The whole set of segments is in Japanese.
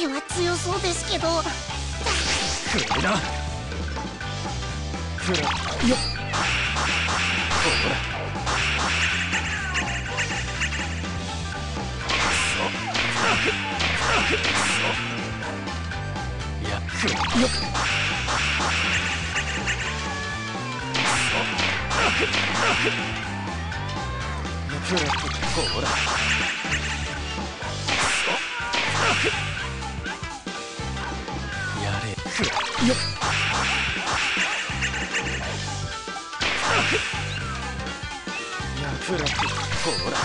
時は強そうですけど。くれなくらよっ。ほらいやくよっ。くらほらくらよっ。やくらほら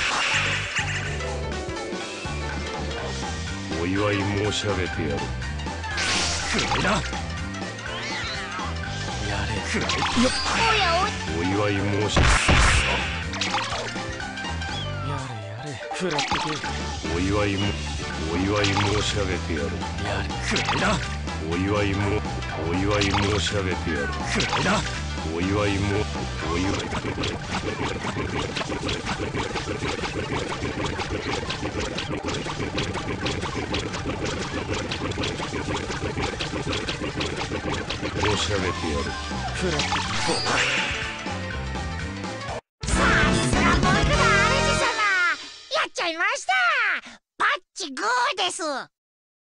お祝い申し上げてやる。くれなやれくらいよっおやお祝い申しやれ。やれくらってけお祝いもお祝い申し上げてやる。やれくれ。なお祝いもお祝い申し上げてやるくれなお祝いもお祝い申し上げてやるくらってほらさすが僕の主様やっちゃいましたバッチグーです